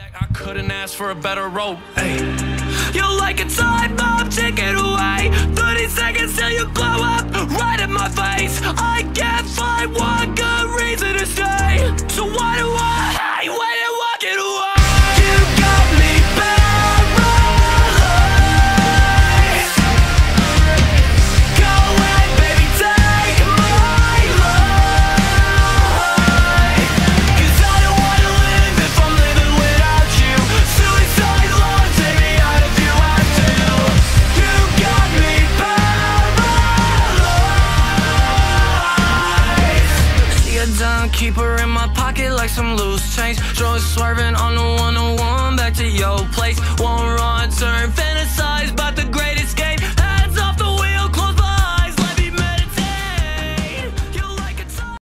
I couldn't ask for a better rope. Hey. You're like a time bomb, take it away. 30 seconds till you blow up right in my face. Keep her in my pocket like some loose change. Drugs swerving on the 101 back to your place. One wrong turn,